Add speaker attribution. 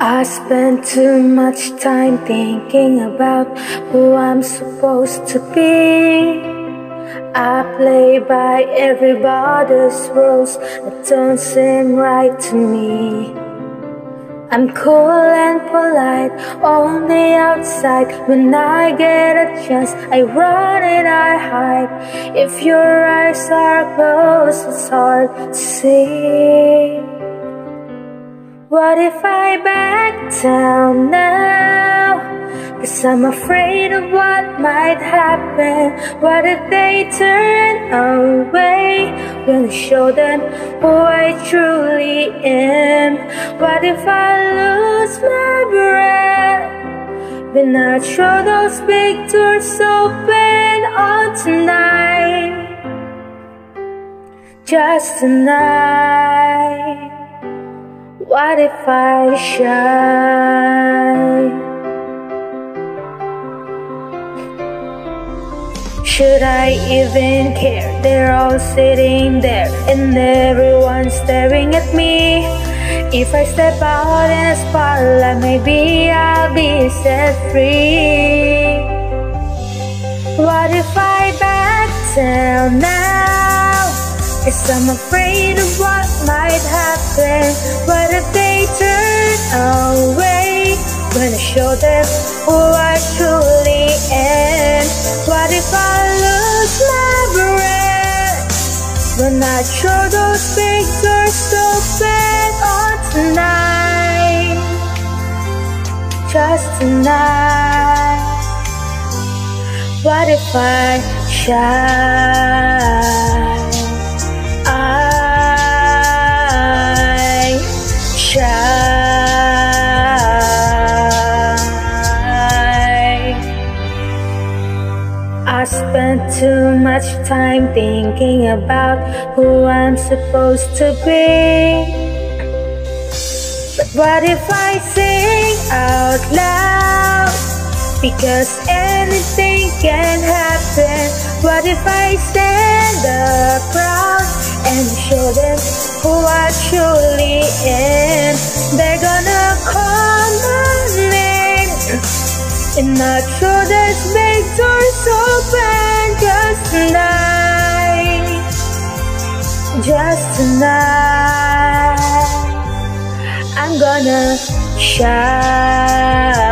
Speaker 1: I spend too much time thinking about who I'm supposed to be. I play by everybody's rules that don't seem right to me. I'm cool and polite on the outside. When I get a chance, I run and I hide. If your eyes are closed, it's hard to see. What if I back down now? Cause I'm afraid of what might happen. What if they turn away when I show them oh, who I truly am? What if I lose my breath when I throw those big doors open on tonight? Just tonight. What if I shine? Should I even care? They're all sitting there and everyone's staring at me. If I step out in a spotlight, maybe I'll be set free. What if I back down now? Cause I'm afraid might happen. What if they turn away when I show them who I truly am? What if I lose my breath when I throw those big doors open on tonight? Just tonight. What if I shine? I spent too much time thinking about who I'm supposed to be. But what if I sing out loud? Because anything can happen. What if I stand crowd and show them who I truly am? They're gonna call my name. And not throw this Just tonight I'm gonna shine